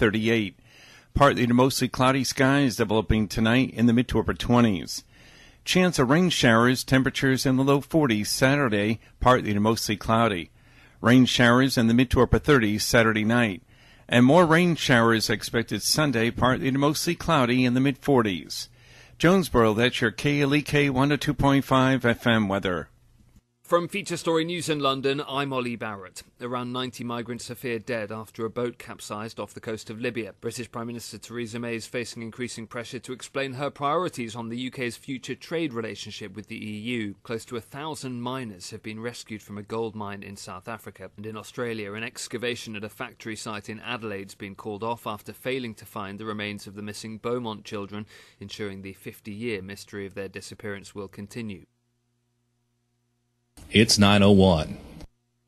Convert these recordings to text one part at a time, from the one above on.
38. Partly to mostly cloudy skies developing tonight in the mid to upper 20s. Chance of rain showers, temperatures in the low 40s Saturday, partly to mostly cloudy. Rain showers in the mid to upper 30s Saturday night. And more rain showers expected Sunday, partly to mostly cloudy in the mid 40s. Jonesboro, that's your KLEK 102.5 FM weather. From Feature Story News in London, I'm Ollie Barrett. Around 90 migrants are feared dead after a boat capsized off the coast of Libya. British Prime Minister Theresa May is facing increasing pressure to explain her priorities on the UK's future trade relationship with the EU. Close to a thousand miners have been rescued from a gold mine in South Africa. And in Australia, an excavation at a factory site in Adelaide's been called off after failing to find the remains of the missing Beaumont children, ensuring the 50 year mystery of their disappearance will continue. It's 901.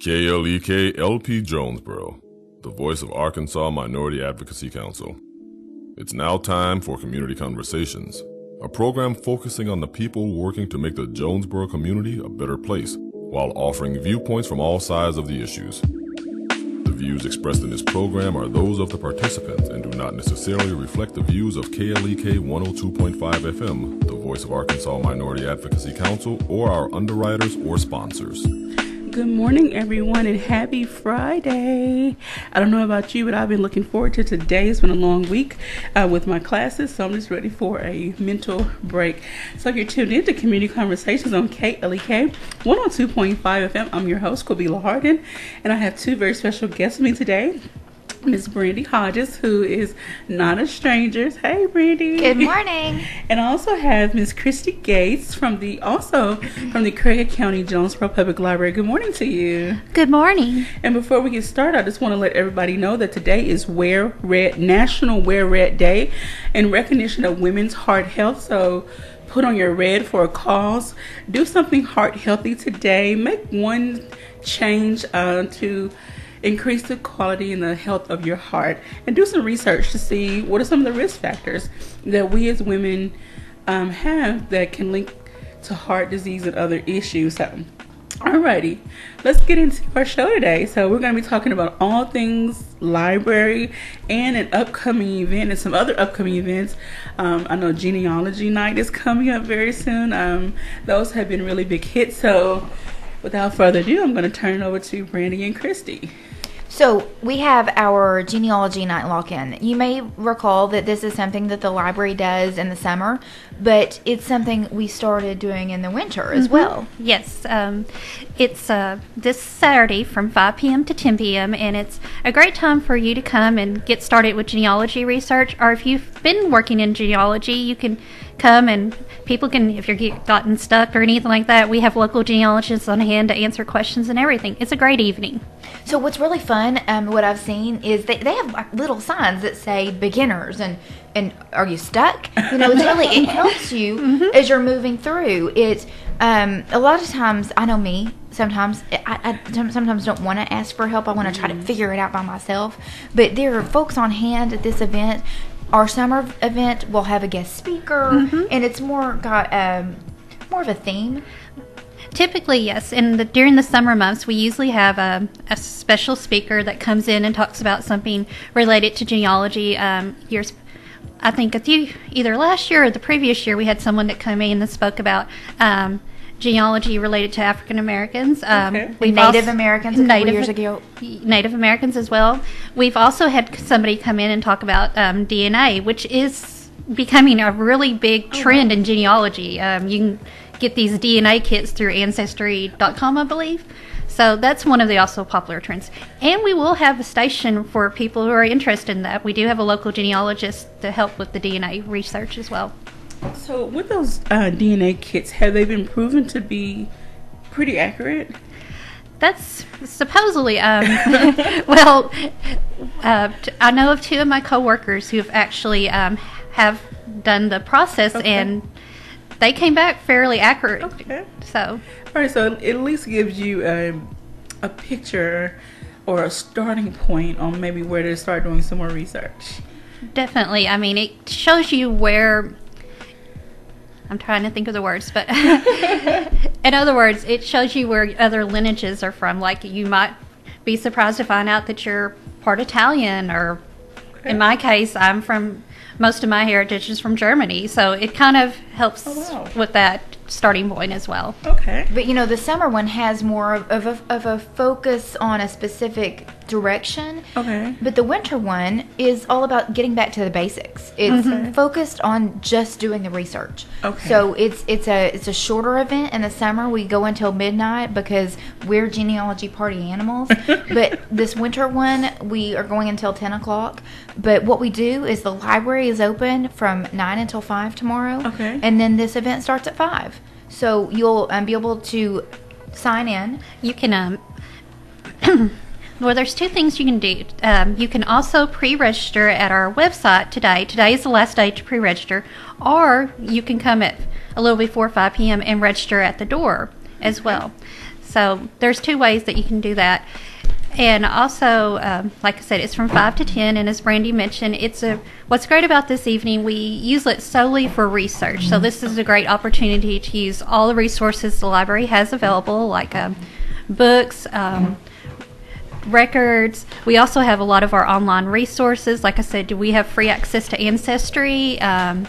KLEK LP Jonesboro, the voice of Arkansas Minority Advocacy Council. It's now time for Community Conversations, a program focusing on the people working to make the Jonesboro community a better place while offering viewpoints from all sides of the issues. Views expressed in this program are those of the participants and do not necessarily reflect the views of KLEK 102.5 FM, the voice of Arkansas Minority Advocacy Council, or our underwriters or sponsors. Good morning, everyone, and happy Friday. I don't know about you, but I've been looking forward to today. It's been a long week uh, with my classes, so I'm just ready for a mental break. So, if you're tuned in to Community Conversations on KLEK 102.5 FM, I'm your host, Quabila Harden, and I have two very special guests with me today. Miss Brandi Hodges, who is not a stranger. Hey, Brandi. Good morning. and I also have Miss Christy Gates from the also from the Craighead County Jonesboro Public Library. Good morning to you. Good morning. And before we get started, I just want to let everybody know that today is Wear Red National Wear Red Day in recognition of women's heart health. So put on your red for a cause. Do something heart healthy today. Make one change uh, to increase the quality and the health of your heart, and do some research to see what are some of the risk factors that we as women um, have that can link to heart disease and other issues. So, alrighty, let's get into our show today. So, we're going to be talking about all things library and an upcoming event and some other upcoming events. Um, I know Genealogy Night is coming up very soon. Um, those have been really big hits. So, without further ado, I'm going to turn it over to Brandi and Christy. So we have our genealogy night lock-in. You may recall that this is something that the library does in the summer, but it's something we started doing in the winter as mm-hmm. well. Yes, um, it's uh, this Saturday from 5 p.m. to 10 p.m. and it's a great time for you to come and get started with genealogy research. Or if you've been working in genealogy, you can come and people can, if you're get, gotten stuck or anything like that, we have local genealogists on hand to answer questions and everything. It's a great evening. So what's really fun, um, what I've seen is they, they have like little signs that say beginners and and are you stuck? You know, it's really it helps you mm-hmm. as you're moving through. It's um, a lot of times I know me. Sometimes I, I sometimes don't want to ask for help. I want to try to mm-hmm. figure it out by myself. But there are folks on hand at this event our summer event will have a guest speaker, mm-hmm. and it's more got um, more of a theme. Typically, yes. In the during the summer months, we usually have a, a special speaker that comes in and talks about something related to genealogy. Um, years, I think a few either last year or the previous year, we had someone that came in and spoke about. Um, genealogy related to African Americans. Um, okay. Native also, Americans a Native, years ago. Native Americans as well. We've also had somebody come in and talk about um, DNA, which is becoming a really big oh, trend in genealogy. Um, you can get these DNA kits through Ancestry.com, I believe. So that's one of the also popular trends. And we will have a station for people who are interested in that. We do have a local genealogist to help with the DNA research as well. So, with those uh, DNA kits, have they been proven to be pretty accurate? That's supposedly. Um, well, uh, I know of two of my coworkers who have actually um, have done the process, okay. and they came back fairly accurate. Okay. So. All right. So it at least gives you a, a picture or a starting point on maybe where to start doing some more research. Definitely. I mean, it shows you where I'm trying to think of the words, but in other words, it shows you where other lineages are from. Like you might be surprised to find out that you're part Italian or In my case, I'm from most of my heritage is from Germany, so it kind of helps Oh, wow. with that starting point as well. Okay. But you know, the summer one has more of, of, a, of a focus on a specific direction. Okay. But the winter one is all about getting back to the basics. It's mm-hmm. focused on just doing the research. Okay. So it's it's a it's a shorter event in the summer. We go until midnight because we're genealogy party animals. but this winter one, we are going until ten o'clock. But what we do is the library is open from nine until five tomorrow. Okay. And then this event starts at five. So you'll um, be able to sign in. You can um well there's two things you can do. Um, you can also pre-register at our website today. Today is the last day to pre-register, or you can come at a little before 5 p.m. and register at the door as well. So there's two ways that you can do that. And also, um, like I said, it's from five to ten, and as Brandi mentioned, it's a. What's great about this evening, we use it solely for research. So this is a great opportunity to use all the resources the library has available, like um, books, um, records. We also have a lot of our online resources. Like I said, do we have free access to Ancestry. Um,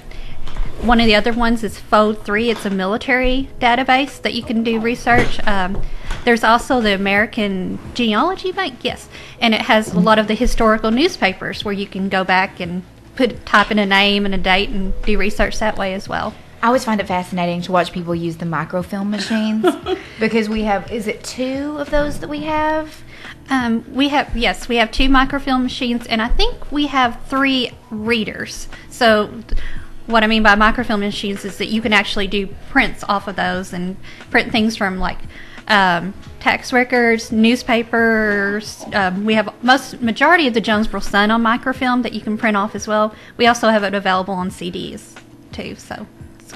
one of the other ones is Fold 3. It's a military database that you can do research. Um, there's also the American Genealogy Bank, yes, and it has a lot of the historical newspapers where you can go back and put type in a name and a date and do research that way as well. I always find it fascinating to watch people use the microfilm machines because we have is it two of those that we have? Um, we have yes, we have two microfilm machines, and I think we have three readers. So, what I mean by microfilm machines is that you can actually do prints off of those and print things from like um, tax records, newspapers. Um, we have most majority of the Jonesboro Sun on microfilm that you can print off as well. We also have it available on CDs too. So,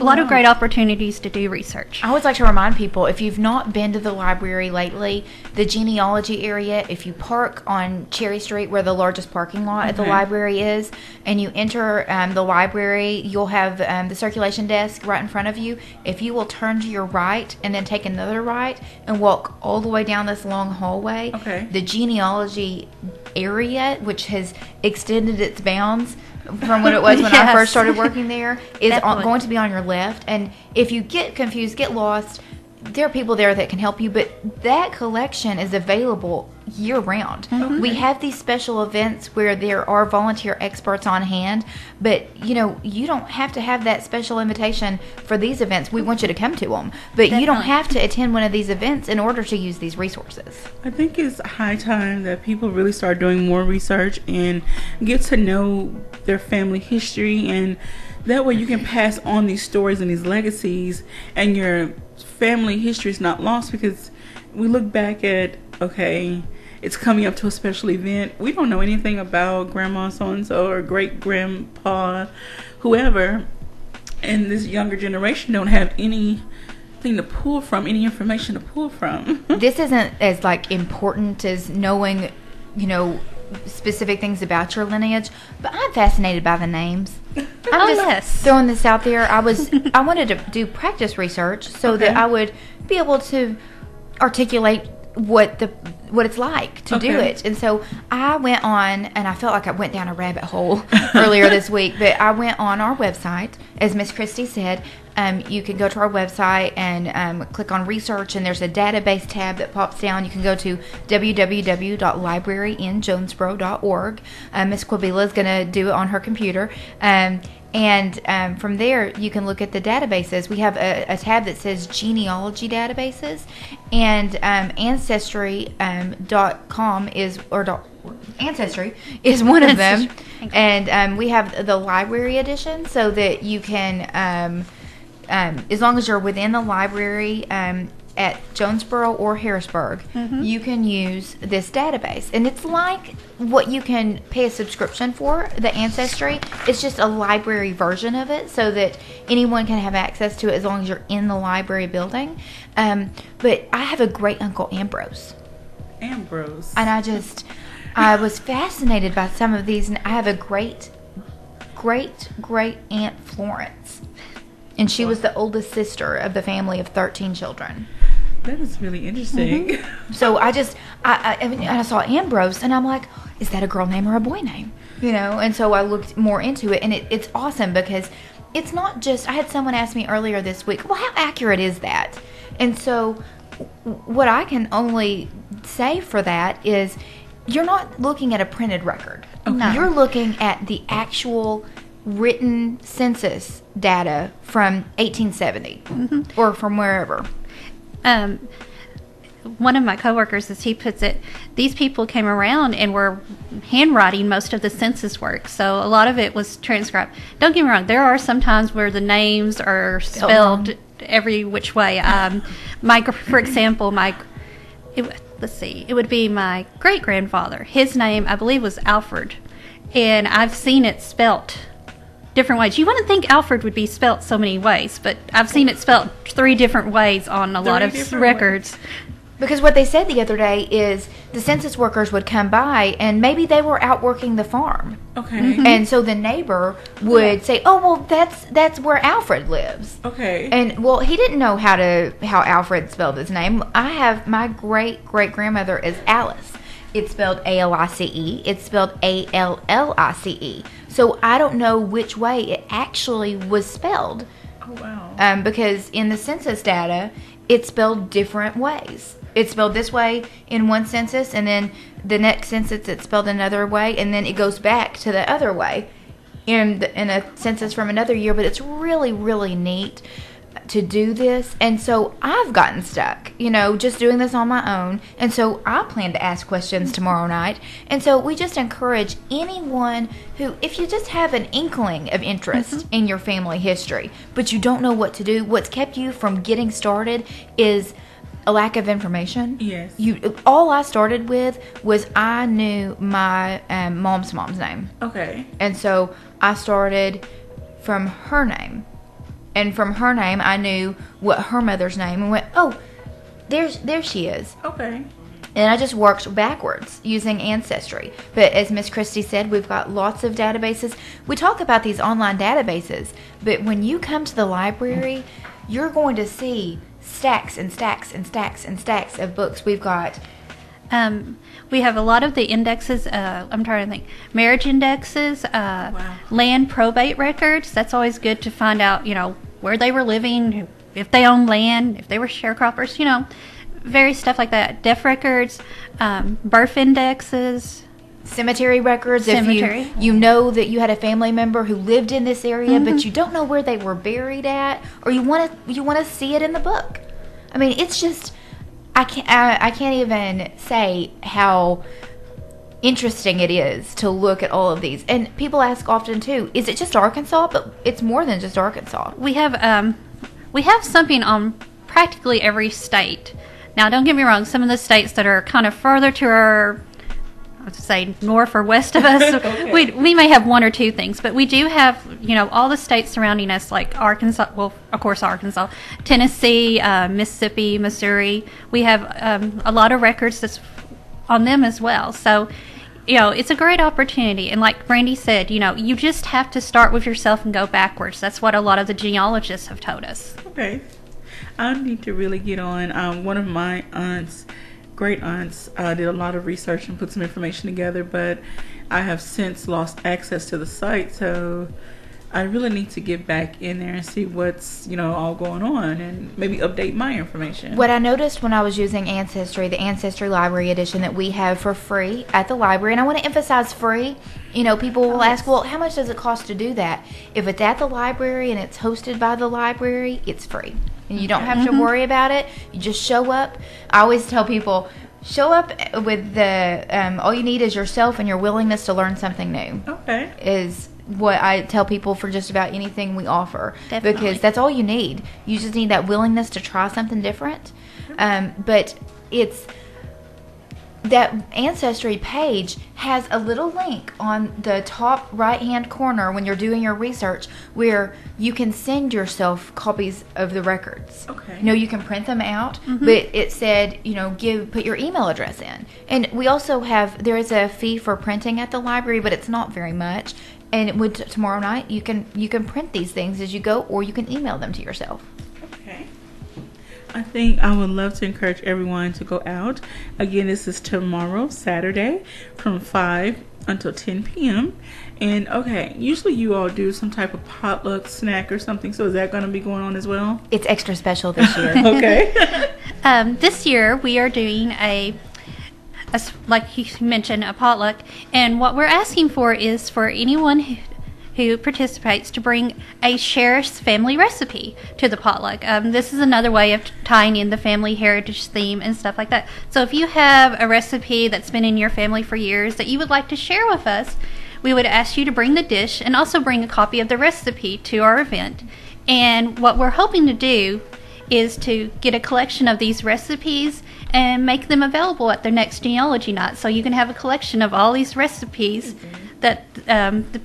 a lot of great opportunities to do research. I always like to remind people if you've not been to the library lately, the genealogy area, if you park on Cherry Street where the largest parking lot at the library is, and you enter um, the library, you'll have um, the circulation desk right in front of you. If you will turn to your right and then take another right and walk all the way down this long hallway, Okay. the genealogy area, which has extended its bounds from what it was when I first started working there, is on, going to be on your left. And if you get confused, get lost, there are people there that can help you. But that collection is available year round. Mm-hmm. We have these special events where there are volunteer experts on hand, but you know you don't have to have that special invitation for these events. We want you to come to them, but you don't have to attend one of these events in order to use these resources. I think it's high time that people really start doing more research and get to know their family history and that way you can pass on these stories and these legacies and your family history is not lost because we look back at okay it's coming up to a special event. We don't know anything about grandma so and so or great grandpa whoever. And this younger generation don't have anything to pull from any information to pull from. This isn't as like important as knowing, you know, specific things about your lineage, but I'm fascinated by the names. I'm Oh, just yes. throwing this out there. I was I wanted to do practice research so that I would be able to articulate what the what it's like to do it. And so I went on and I felt like I went down a rabbit hole earlier this week, but I went on our website, as Miss Christie said. Um, you can go to our website and um, click on research, and there's a database tab that pops down. You can go to www.libraryinjonesboro.org. Uh, Miss Quabila is going to do it on her computer. Um, and um, from there, you can look at the databases. We have a, a tab that says genealogy databases, and um, ancestry.com is or dot, ancestry is one of them. And um, we have the library edition, so that you can, um, as long as you're within the library. Um, at Jonesboro or Harrisburg, you can use this database. And it's like what you can pay a subscription for, the Ancestry. It's just a library version of it so that anyone can have access to it as long as you're in the library building. Um, but I have a great uncle Ambrose. ambrose And I just, I was fascinated by some of these. And I have a great, great, great aunt Florence. And she was the oldest sister of the family of 13 children. That is really interesting. Mm-hmm. So I just, I, I, I, mean, I saw Ambrose, and I'm like, is that a girl name or a boy name? you know. And so I looked more into it, and it, it's awesome because it's not just. I had someone ask me earlier this week, well, how accurate is that? And so, what I can only say for that is, you're not looking at a printed record. No. You're looking at the actual written census data from 1870 or from wherever. um, one of my coworkers, as he puts it, these people came around and were handwriting most of the census work. So a lot of it was transcribed. Don't get me wrong; there are some times where the names are spelled wrong. every which way. Um, my, for example, my it, let's see, it would be my great grandfather. His name, I believe, was Alfred, and I've seen it spelt different ways. You wouldn't think Alfred would be spelt so many ways, but I've seen it spelt three different ways on a lot of different records. Because what they said the other day is the census workers would come by and maybe they were out working the farm. Okay. Mm-hmm. Mm-hmm. And so the neighbor would say, "Oh, well that's that's where Alfred lives." Okay. And well, he didn't know how to how Alfred spelled his name. I have my great great grandmother is Alice. It's spelled A L I C E. It's spelled A L L I C E. So I don't know which way it actually was spelled oh wow. um, because in the census data, it's spelled different ways. It's spelled this way in one census, and then the next census it's spelled another way, and then it goes back to the other way in the, in a census from another year. But it's really really neat to do this, and so I've gotten stuck, you know, just doing this on my own, and so I plan to ask questions tomorrow night, and so we just encourage anyone who, if you just have an inkling of interest in your family history, but you don't know what to do, what's kept you from getting started is a lack of information. Yes. You all I started with was I knew my um, mom's mom's name. Okay. And so I started from her name. And from her name I knew what her mother's name and went, "Oh, there's there she is." Okay. And I just worked backwards using Ancestry. But as Miss Christie said, we've got lots of databases. We talk about these online databases, but when you come to the library, you're going to see stacks and stacks and stacks and stacks of books. We've got Um, we have a lot of the indexes. Uh, I'm trying to think. Marriage indexes, uh, Wow. land probate records. That's always good to find out. You know where they were living, if they owned land, if they were sharecroppers. You know, various stuff like that. Death records, um, birth indexes. cemetery records. Cemetery. If you you know that you had a family member who lived in this area, but you don't know where they were buried at, or you want to you want to see it in the book. I mean, it's just I can't I, I can't even say how interesting it is to look at all of these. And people ask often too, is it just Arkansas? But it's more than just Arkansas. We have um, we have something on practically every state. Now, don't get me wrong. Some of the states that are kind of further to our say north or west of us, we we may have one or two things, but we do have you know all the states surrounding us, like Arkansas. Well, of course, Arkansas, Tennessee, uh, Mississippi, Missouri. We have um, a lot of records that's on them as well. So. You know, it's a great opportunity. And like Brandi said, you know, you just have to start with yourself and go backwards. That's what a lot of the genealogists have told us. Okay. I need to really get on. Um, one of my aunts, great aunts, uh, did a lot of research and put some information together, but I have since lost access to the site, so I really need to get back in there and see what's you know all going on and maybe update my information. What I noticed when I was using Ancestry, the Ancestry Library Edition that we have for free at the library, and I want to emphasize free. You know, people will ask, well, how much does it cost to do that? If it's at the library and it's hosted by the library, it's free. And you don't have to worry about it. You just show up. I always tell people, show up with the, um, all you need is yourself and your willingness to learn something new Okay. is what I tell people for just about anything we offer Definitely. because that's all you need. You just need that willingness to try something different. Um, but it's that ancestry page has a little link on the top right hand corner when you're doing your research where you can send yourself copies of the records Okay. you know you can print them out mm-hmm. but it said you know give put your email address in and we also have there is a fee for printing at the library but it's not very much and with tomorrow night you can you can print these things as you go or you can email them to yourself. I think I would love to encourage everyone to go out. Again, this is tomorrow, Saturday, from 5 until 10 p.m. And okay, usually you all do some type of potluck snack or something. So is that going to be going on as well? It's extra special this year. Okay. Um, this year we are doing a, like you mentioned, a potluck, and what we're asking for is for anyone who, participates to bring a Sheriff's family recipe to the potluck. Um, this is another way of tying in the family heritage theme and stuff like that. So if you have a recipe that's been in your family for years that you would like to share with us, we would ask you to bring the dish and also bring a copy of the recipe to our event. And what we're hoping to do is to get a collection of these recipes and make them available at their next genealogy night. So you can have a collection of all these recipes that um, the,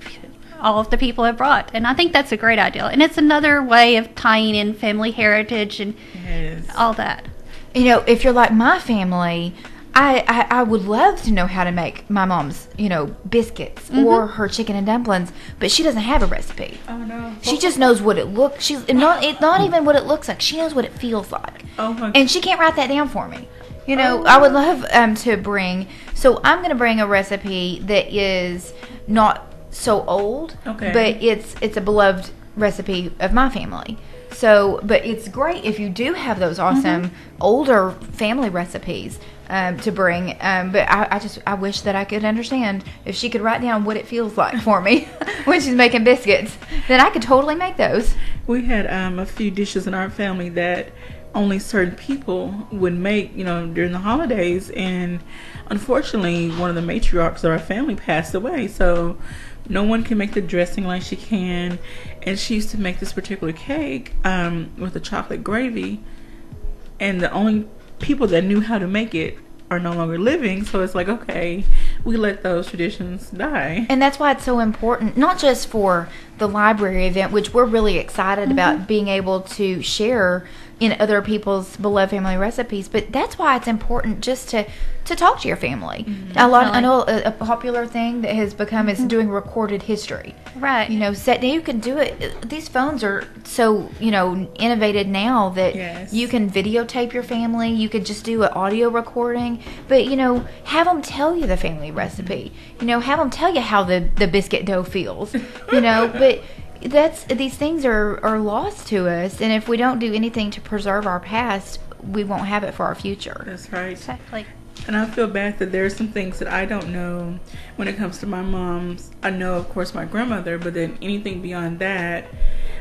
all of the people have brought. And I think that's a great idea. And it's another way of tying in family heritage and yes. all that. you know, if you're like my family, I, I, I would love to know how to make my mom's, you know, biscuits or her chicken and dumplings, but she doesn't have a recipe. Oh no. She just knows what it looks. She's not. It's not even what it looks like. She knows what it feels like, Oh my. and she can't write that down for me. You know, I would love um, to bring. So I'm going to bring a recipe that is not so old, Okay. but it's it's a beloved recipe of my family. So, but it's great if you do have those awesome older family recipes um, to bring. Um, but I, I just I wish that I could understand if she could write down what it feels like for me when she's making biscuits. Then I could totally make those. We had um, a few dishes in our family that only certain people would make, you know, during the holidays. And unfortunately, one of the matriarchs of our family passed away. So no one can make the dressing like she can. And she used to make this particular cake um, with the chocolate gravy. And the only people that knew how to make it are no longer living. So it's like, okay, we let those traditions die. And that's why it's so important, not just for the library event, which we're really excited about being able to share in other people's beloved family recipes, but that's why it's important just to to talk to your family. Mm-hmm. A lot, I know a, a popular thing that has become is mm-hmm. doing recorded history. Right. You know, set now you can do it. These phones are so you know innovated now that Yes. you can videotape your family. You could just do an audio recording, but you know, have them tell you the family recipe. Mm-hmm. You know, have them tell you how the the biscuit dough feels. You know, but that's these things are are lost to us, and if we don't do anything to preserve our past, we won't have it for our future. That's right. Exactly. And I feel bad that there are some things that I don't know when it comes to my mom's. I know, of course, my grandmother, but then anything beyond that,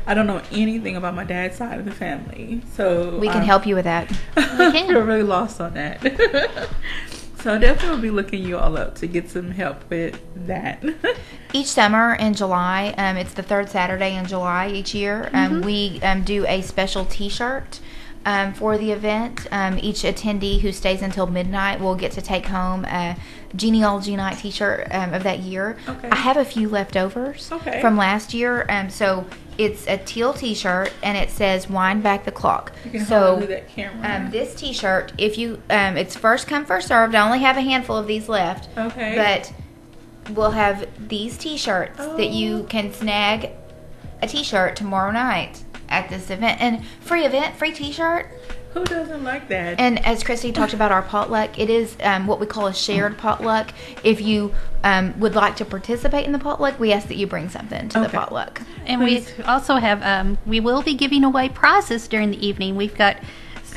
I don't know anything about my dad's side of the family. So We can I'm- help you with that. I feel really lost on that. so definitely will be looking you all up to get some help with that. Each summer in July, um, it's the third Saturday in July each year, um, we um, do a special T-shirt um, for the event. Um, each attendee who stays until midnight will get to take home a genealogy night T-shirt um, of that year. Okay. I have a few leftovers Okay. from last year, um, so it's a teal T-shirt and it says "Wind back the clock." You can so hold that camera. um, this T-shirt, if you, um, it's first come first served. I only have a handful of these left. Okay. But we'll have these T-shirts that you can snag a T-shirt tomorrow night at this event and free event, free T-shirt. Who doesn't like that? And as Christy talked about our potluck, it is um, what we call a shared potluck. If you um, would like to participate in the potluck, we ask that you bring something to the potluck. And Please. we also have, um, we will be giving away prizes during the evening. We've got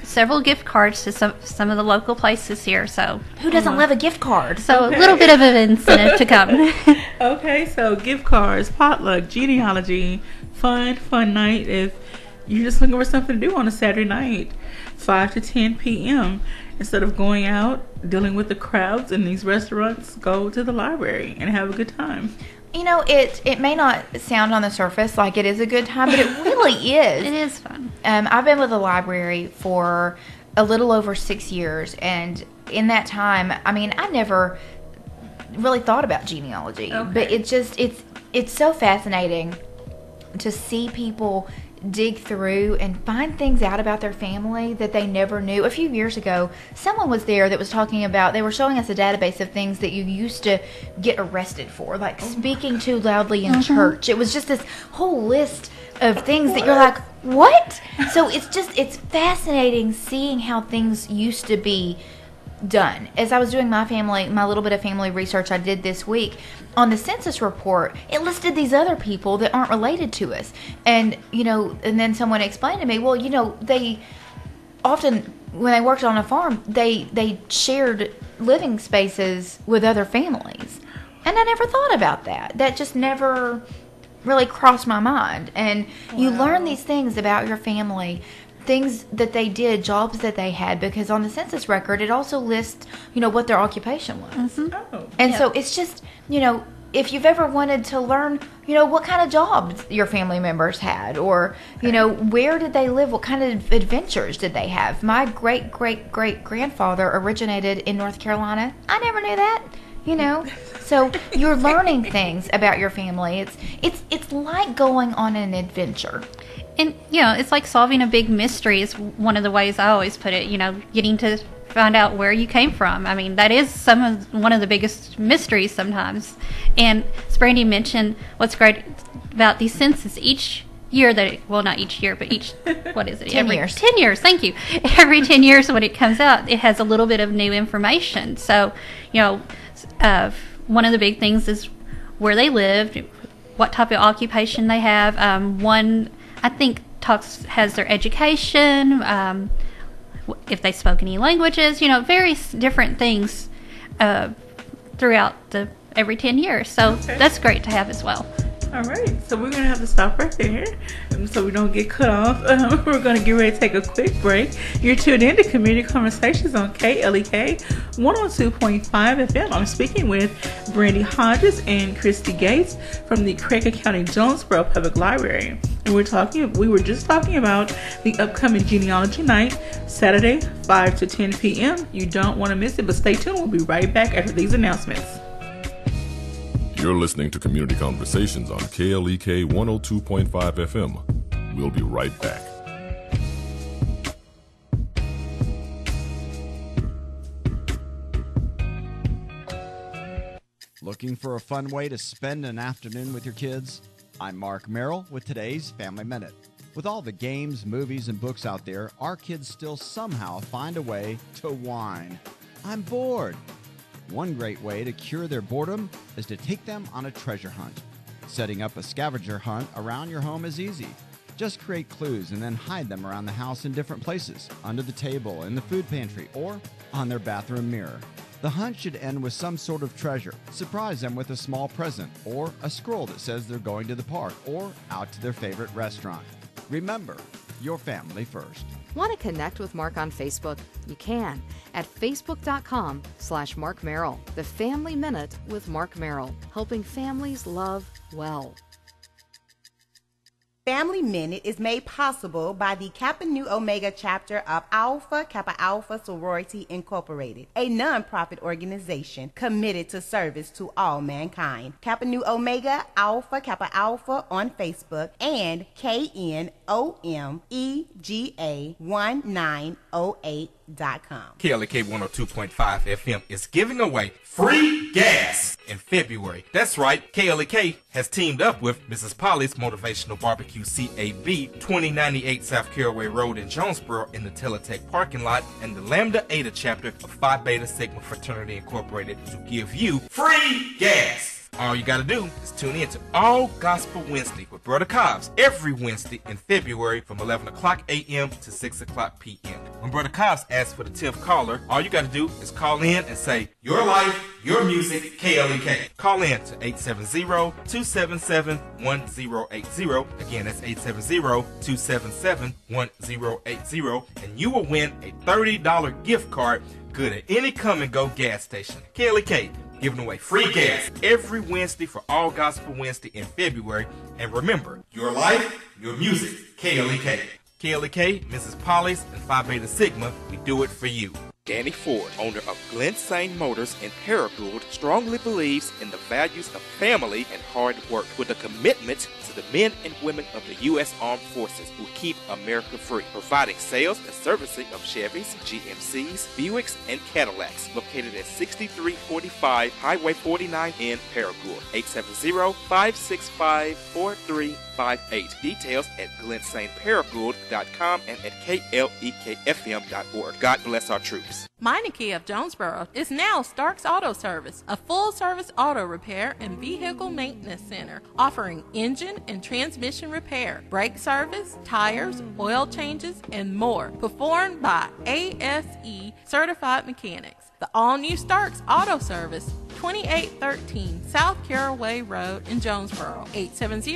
several gift cards to some, some of the local places here. So, Who doesn't love a gift card? so Okay. a little bit of an incentive to come. Okay, so gift cards, potluck, genealogy, fun, fun night. If you're just looking for something to do on a Saturday night, 5 to 10 p.m., instead of going out, dealing with the crowds in these restaurants, go to the library and have a good time. You know, it it may not sound on the surface like it is a good time, but it really is. it is fun. Um, I've been with the library for a little over six years, and in that time, I mean, I never really thought about genealogy, Okay. but it just it's it's so fascinating to see people dig through and find things out about their family that they never knew. A few years ago, someone was there that was talking about, they were showing us a database of things that you used to get arrested for, like oh speaking too loudly in uh-huh. church. It was just this whole list of things that you're like, what? So it's just, it's fascinating seeing how things used to be done. As I was doing my family, my little bit of family research I did this week, on the census report, it listed these other people that aren't related to us. And, you know, and then someone explained to me, well, you know, they often when they worked on a farm, they they shared living spaces with other families. And I never thought about that. That just never really crossed my mind. And you learn these things about your family things that they did, jobs that they had, because on the census record it also lists, you know, what their occupation was. Mm-hmm. Oh. And so it's just, you know, if you've ever wanted to learn, you know, what kind of jobs your family members had, or, you know, where did they live? What kind of adventures did they have? My great great great grandfather originated in North Carolina. I never knew that. You know, so you're learning things about your family. It's it's it's like going on an adventure. And you know, it's like solving a big mystery is one of the ways I always put it. You know, getting to find out where you came from. I mean, that is some of one of the biggest mysteries sometimes. And as Brandi mentioned, what's great about these census each year that it, well not each year but each what is it 10 every years. 10 years thank you every 10 years when it comes out it has a little bit of new information so you know uh, one of the big things is where they lived what type of occupation they have um, one i think talks has their education um, if they spoke any languages you know various different things uh, throughout the every 10 years so Okay. that's great to have as well All right, so we're gonna have to stop right there, um, so we don't get cut off. Um, we're gonna get ready to take a quick break. You're tuned in to Community Conversations on KLEK 102.5 FM. I'm speaking with Brandi Hodges and Christy Gates from the Craighead County Jonesboro Public Library, and we're talking. We were just talking about the upcoming genealogy night, Saturday, 5 to 10 p.m. You don't want to miss it, but stay tuned. We'll be right back after these announcements. You're listening to Community Conversations on KLEK 102.5 FM. We'll be right back. Looking for a fun way to spend an afternoon with your kids? I'm Mark Merrill with today's Family Minute. With all the games, movies, and books out there, our kids still somehow find a way to whine. I'm bored. One great way to cure their boredom is to take them on a treasure hunt. Setting up a scavenger hunt around your home is easy. Just create clues and then hide them around the house in different places under the table, in the food pantry, or on their bathroom mirror. The hunt should end with some sort of treasure. Surprise them with a small present, or a scroll that says they're going to the park, or out to their favorite restaurant. Remember, your family first. Want to connect with Mark on Facebook? You can at facebook.com slash Mark Merrill. The Family Minute with Mark Merrill, helping families love well. Family Minute is made possible by the Kappa Nu Omega chapter of Alpha Kappa Alpha Sorority Incorporated, a nonprofit organization committed to service to all mankind. Kappa Nu Omega Alpha Kappa Alpha on Facebook and KNOMEGA 1908.com. KLEK 102.5 FM is giving away free gas in February. That's right, KLEK has teamed up with Mrs. Polly's Motivational Barbecue CAB, 2098 South Caraway Road in Jonesboro in the Teletech parking lot, and the Lambda Eta chapter of Phi Beta Sigma Fraternity Incorporated to give you free gas. All you gotta do is tune in to All Gospel Wednesday with Brother Cobbs every Wednesday in February from 11 o'clock a.m. to 6 o'clock p.m. When Brother Cobbs asks for the 10th caller, all you gotta do is call in and say, Your life, your music, KLEK. Call in to 870-277-1080. Again, that's 870-277-1080. And you will win a $30 gift card good at any come and go gas station. KLEK giving away free gas every Wednesday for All Gospel Wednesday in February. And remember, your life, your music, KLEK. KLEK, Mrs. Polly's, and Phi Beta Sigma, we do it for you. Danny Ford, owner of Glenn Sain Motors in Paragould, strongly believes in the values of family and hard work with a commitment to the men and women of the U.S. Armed Forces who keep America free, providing sales and servicing of Chevys, GMCs, Buicks, and Cadillacs. Located at 6345 Highway 49 in Paragould. 870-565-4358. Details at glensaneparagould.com and at klekfm.org. God bless our troops. Meineke of Jonesboro is now Starks Auto Service, a full service auto repair and vehicle maintenance center offering engine and transmission repair, brake service, tires, oil changes, and more, performed by ASE certified mechanics. The all new Starks Auto Service, 2813 South Caraway Road in Jonesboro, 870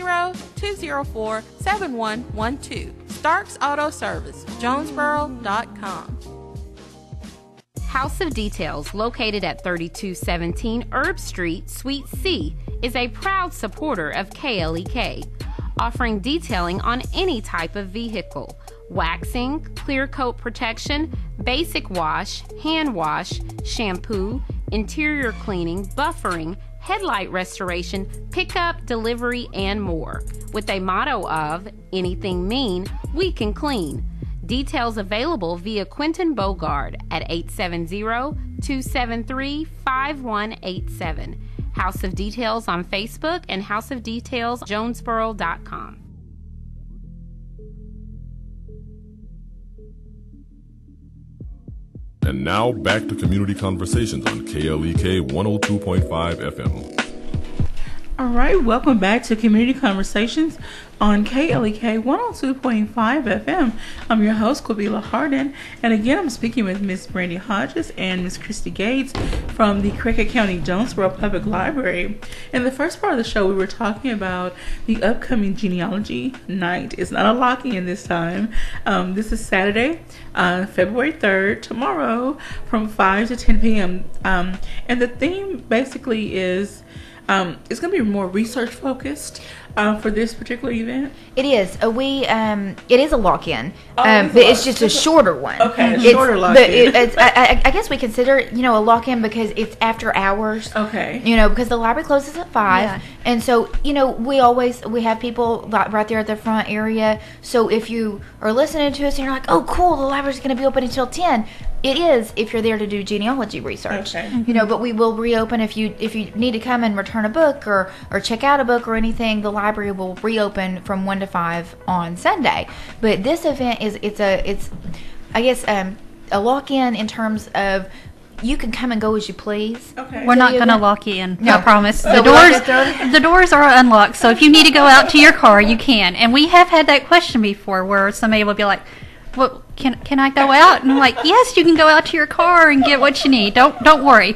204 7112. Starks Auto Service, Jonesboro.com. House of Details, located at 3217 Herb Street, Suite C, is a proud supporter of KLEK, offering detailing on any type of vehicle waxing, clear coat protection, basic wash, hand wash, shampoo, interior cleaning, buffering, headlight restoration, pickup, delivery, and more. With a motto of anything mean, we can clean. Details available via Quentin Bogard at 870-273-5187. House of Details on Facebook and houseofdetailsjonesboro.com. And now back to community conversations on KLEK 102.5 FM. All right, welcome back to Community Conversations on KLEK 102.5 FM. I'm your host, Kabila Harden, and again, I'm speaking with Miss Brandi Hodges and Miss Christy Gates from the Craighead County Jonesboro Public Library. In the first part of the show, we were talking about the upcoming genealogy night. It's not a lock-in this time. Um, this is Saturday, uh, February 3rd, tomorrow, from 5 to 10 p.m. Um, and the theme basically is um, it's going to be more research focused uh, for this particular event. It is. Uh, we um, it is a lock in, Oh, um, it's but it's just a shorter one. Okay, a It's- shorter But lock-in. it, it's, I, I, I guess we consider it, you know, a lock in because it's after hours. Okay. You know, because the library closes at five, Yeah. and so you know we always we have people right there at the front area. So if you are listening to us and you're like, oh, cool, the library's going to be open until ten. It is if you're there to do genealogy research. Okay. You know, but we will reopen if you if you need to come and return a book or or check out a book or anything. The library will reopen from one to five on Sunday. But this event is it's a it's I guess um, a lock in in terms of you can come and go as you please. Okay. We're So not going to lock you in. No. I promise. The we like doors, the doors are unlocked. So if you need to go out to your car, you can. And we have had that question before, where somebody will be like, "What can can I go out?" And I'm like, "Yes, you can go out to your car and get what you need. Don't don't worry."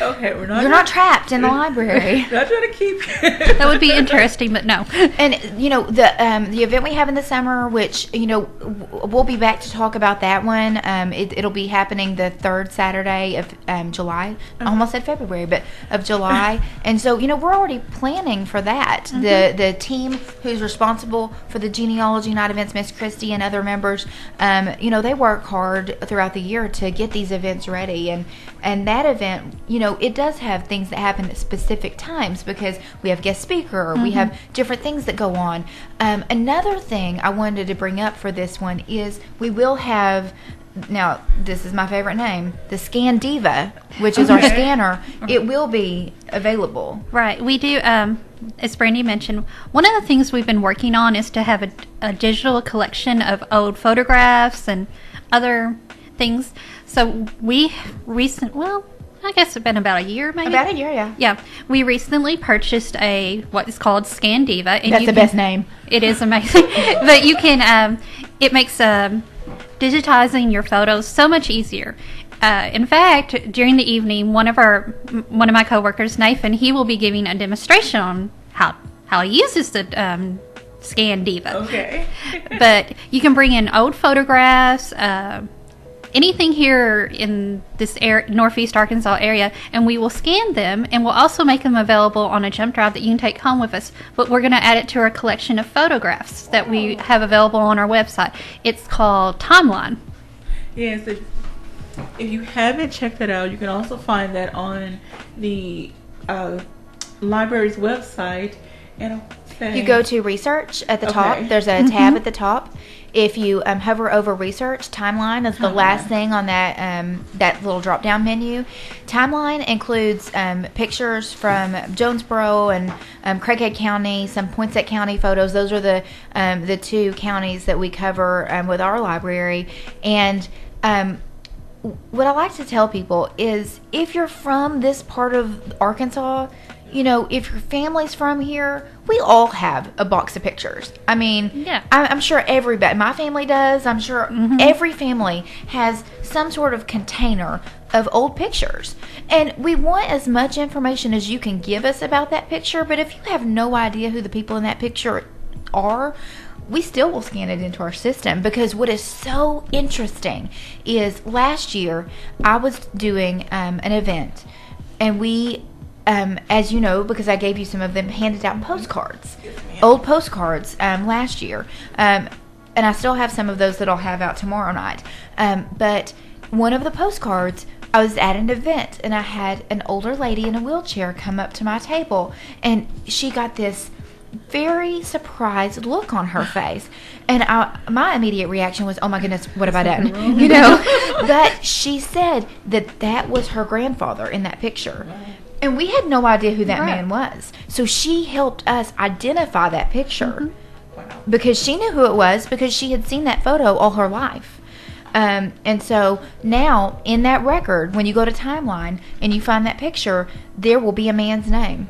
Okay, we're not. You're not trapped in the library. not trying to keep. That would be interesting, but no. and you know the um, the event we have in the summer, which you know we'll be back to talk about that one. Um, it, it'll be happening the third Saturday of um, July. Almost said February, but of July. and so you know we're already planning for that. The the team who's responsible for the genealogy night events, Miss Christie and other members, um, you know they work hard throughout the year to get these events ready. And and that event, you know, it does have things that happen at specific times because we have guest speaker, or we have different things that go on. Um, another thing I wanted to bring up for this one is we will have. Now, this is my favorite name, the Scan Diva, which is our scanner. It will be available. Right. We do, um, as Brandi mentioned, one of the things we've been working on is to have a, a digital collection of old photographs and other things. So we recent, well, I guess it's been about a year, maybe. About a year, yeah. Yeah, we recently purchased a what is called Scan Diva. And That's the can- best name. It is amazing, but you can. Um, it makes um, digitizing your photos so much easier. Uh, in fact, during the evening, one of our one of my coworkers, Nathan, he will be giving a demonstration on how how he uses the um, Scan Diva Okay. but you can bring in old photographs, uh, anything here in this air, northeast Arkansas area, and we will scan them and we'll also make them available on a jump drive that you can take home with us. But we're going to add it to our collection of photographs that we have available on our website. It's called Timeline. Yes. It, if you haven't checked that out, you can also find that on the uh, library's website. And you go to research at the Okay. top. There's a tab at the top. If you um, hover over research, timeline is the last thing on that um, that little drop down menu. Timeline includes um, pictures from Jonesboro and um, Craighead County, some Poinsett County photos. Those are the um, the two counties that we cover um, with our library. And um, what I like to tell people is if you're from this part of Arkansas, you know, if your family's from here, we all have a box of pictures. I mean, Yeah. I, I'm sure everybody, my family does. I'm sure every family has some sort of container of old pictures. And we want as much information as you can give us about that picture, but if you have no idea who the people in that picture are, we still will scan it into our system because what is so interesting is last year I was doing um, an event and we, um, as you know, because I gave you some of them, handed out postcards, old postcards um, last year. Um, and I still have some of those that I'll have out tomorrow night. Um, but one of the postcards, I was at an event and I had an older lady in a wheelchair come up to my table and she got this very surprised look on her face. And I, my immediate reaction was, oh my goodness, what have I done? You know? but she said that that was her grandfather in that picture. And we had no idea who that Right. man was. So she helped us identify that picture because she knew who it was because she had seen that photo all her life. Um, and so now in that record, when you go to timeline and you find that picture, there will be a man's name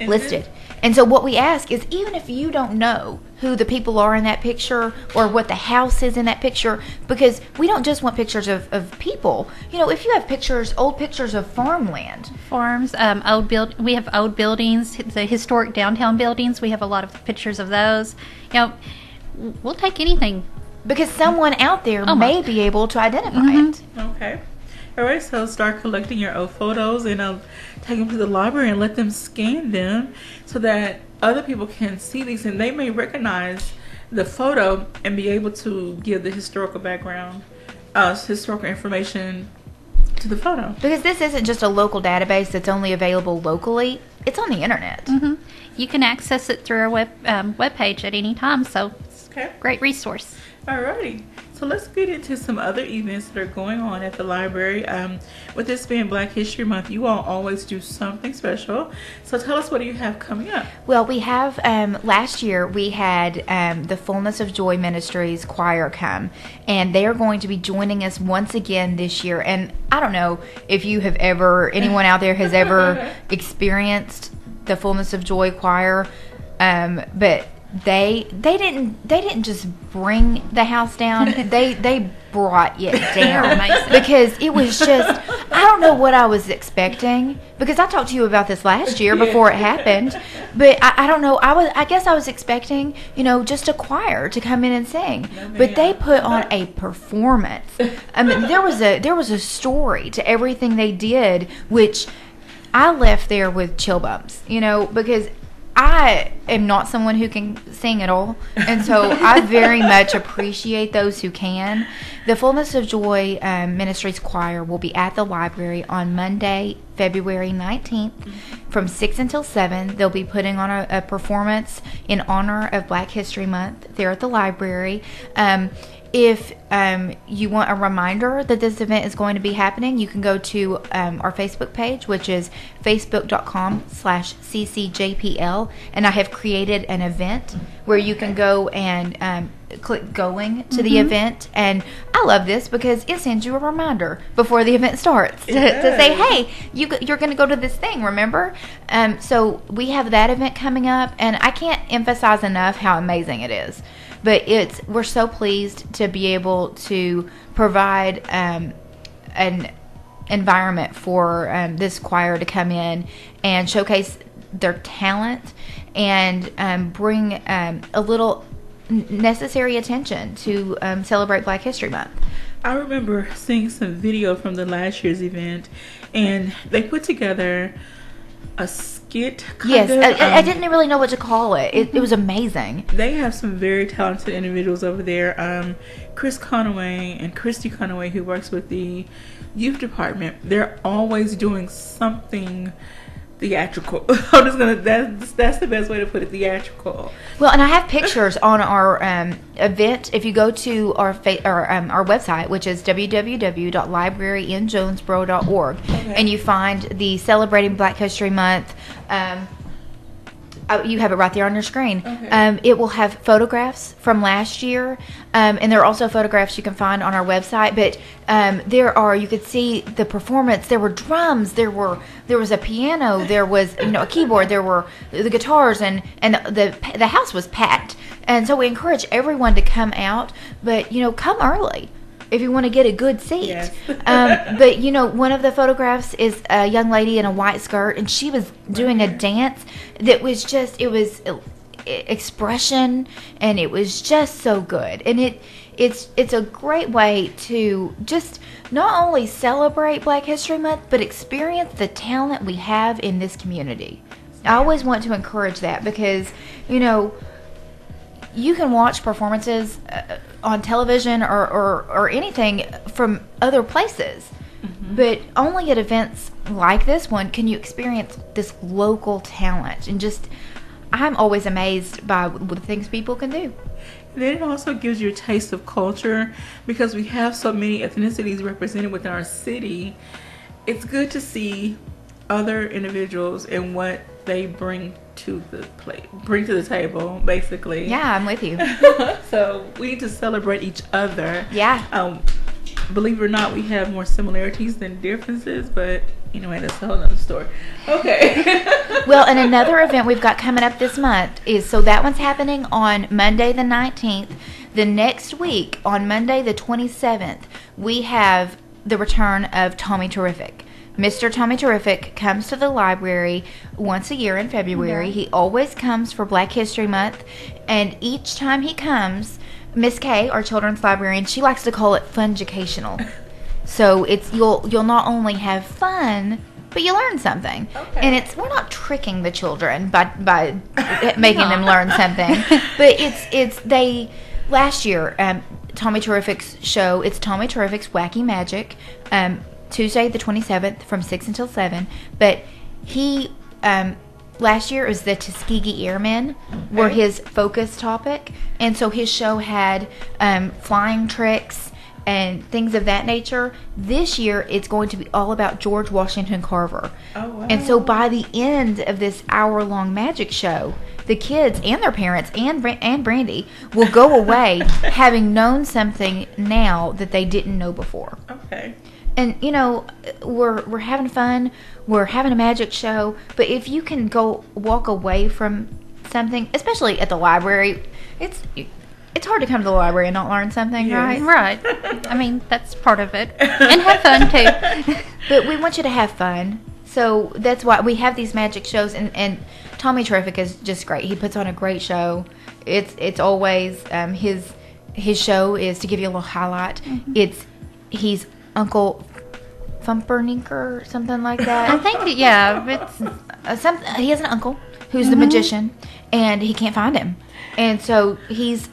listed. And so what we ask is even if you don't know who the people are in that picture or what the house is in that picture, because we don't just want pictures of, of people. You know, if you have pictures, old pictures of farmland, farms, um, old build. We have old buildings, the historic downtown buildings. We have a lot of pictures of those. You know, we'll take anything because someone out there Oh, may be able to identify Mhm. it. Okay. All right, so start collecting your old photos and um, take them to the library and let them scan them so that other people can see these and they may recognize the photo and be able to give the historical background, uh, historical information to the photo. Because this isn't just a local database that's only available locally, it's on the internet. hmm You can access it through our web um, webpage at any time. So, it's a Okay. great resource. Alrighty, so let's get into some other events that are going on at the library. Um, with this being Black History Month, you all always do something special. So tell us what do you have coming up? Well, we have um, last year we had um, the Fullness of Joy Ministries choir come, and they are going to be joining us once again this year. And I don't know if you have ever, anyone out there has ever experienced the Fullness of Joy choir, um, but they they didn't they didn't just bring the house down. They they brought it down. because it was just I don't know what I was expecting. Because I talked to you about this last year before it happened. But I, I don't know. I was I guess I was expecting you know just a choir to come in and sing. But they put on a performance. I mean there was a there was a story to everything they did which I left there with chill bumps you know because I am not someone who can sing at all, and so I very much appreciate those who can. The Fullness of Joy um, Ministries Choir will be at the library on Monday, February 19th from 6 until 7. They'll be putting on a, a performance in honor of Black History Month there at the library. Um, if um, you want a reminder that this event is going to be happening, you can go to um, our Facebook page, which is facebook.com slash ccjpl. And I have created an event where you can go and um, click going to the Mhm. event. And I love this because it sends you a reminder before the event starts to, to say, hey, you, you're going to go to this thing, remember? Um, so we have that event coming up. And I can't emphasize enough how amazing it is but it's we're so pleased to be able to provide um, an environment for um, this choir to come in and showcase their talent and um, bring um, a little necessary attention to um, celebrate Black History Month. I remember seeing some video from the last year's event, and they put together a skit. Kind Yes, of. I, I- I Um, didn't really know what to call it. It, it was amazing. They have some very talented individuals over there. Um, Chris Conaway and Christy Conaway, who works with the youth department, they're always doing something theatrical. I'm just gonna that's that's the best way to put it, theatrical. Well, and I have pictures on our um, event. If you go to our fa- our, um, our website, which is www.libraryinjonesboro.org, and you find the celebrating Black History Month. Um, uh, you have it right there on your screen. Um, it will have photographs from last year, um, and there are also photographs you can find on our website. But um, there are you could see the performance. There were drums. There were there was a piano. There was you know a keyboard. There were the guitars, and and the the house was packed. And so we encourage everyone to come out, but you know come early if you want to get a good seat. um, but you know, one of the photographs is a young lady in a white skirt, and she was doing a dance that was just it was uh, expression, and it was just so good. And it it's it's a great way to just not only celebrate Black History Month, but experience the talent we have in this community. I always want to encourage that because you know you can watch performances uh, on television or, or, or anything from other places. But only at events like this one can you experience this local talent. And just, I'm always amazed by the things people can do. Then it also gives you a taste of culture because we have so many ethnicities represented within our city. It's good to see other individuals and what they bring to the plate, bring to the table, basically. Yeah, I'm with you. so we need to celebrate each other. Yeah. Um, believe it or not, we have more similarities than differences, but anyway, that's a whole other story. Okay. well, and another event we've got coming up this month is so that one's happening on Monday the 19th. The next week, on Monday the 27th, we have the return of Tommy Terrific. Mr. Tommy Terrific comes to the library once a year in February. Okay. He always comes for Black History Month, and each time he comes, Miss K, our children's librarian, she likes to call it funjucational. So it's you'll you'll not only have fun, but you learn something. And it's we're not tricking the children by by making them learn something, but it's it's they last year um, Tommy Terrific's show. It's Tommy Terrific's Wacky Magic. Um, Tuesday the 27th from 6 until 7. But he, um, last year it was the Tuskegee Airmen were his focus topic. And so his show had um, flying tricks and things of that nature. This year it's going to be all about George Washington Carver. Oh, wow. And so by the end of this hour long magic show, the kids and their parents and and Brandi will go away having known something now that they didn't know before okay. And you know we're we're having fun we're having a magic show but if you can go walk away from something especially at the library it's it's hard to come to the library and not learn something right? Right. I mean, that's part of it. And have fun too. but we want you to have fun. So that's why we have these magic shows and and tommy terrific is just great. He puts on a great show. It's it's always um, his his show is to give you a little highlight. It's he's uncle Fumpernickel, something like that. I think, yeah, it's uh, some, he has an uncle who's the Mhm. magician, and he can't find him, and so he's,